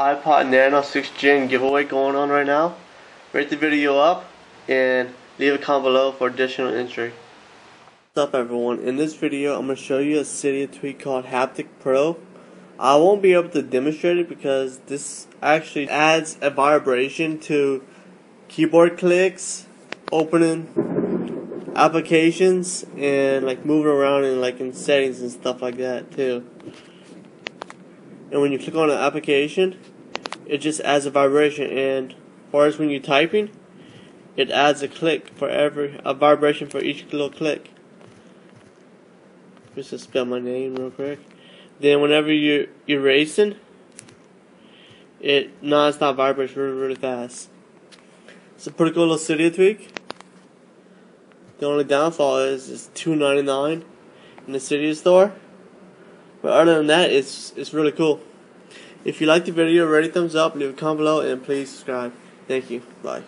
iPod Nano 6th Gen giveaway going on right now. Rate the video up and leave a comment below for additional entry. What's up everyone, in this video I'm going to show you a Cydia tweak called Haptic Pro. I won't be able to demonstrate it because this actually adds a vibration to keyboard clicks, opening applications, and like moving around and like in settings and stuff like that too. And when you click on an application, it just adds a vibration and far as when you're typing, it adds a click for every a vibration for each little click. Just to spell my name real quick. Then whenever you you're racing, it non-stop vibrates really really fast. It's a pretty cool little Cydia tweak. The only downfall is it's two ninety nine in the Cydia store. But other than that, it's it's really cool. If you like the video, rate thumbs up, leave a comment below, and please subscribe. Thank you. Bye.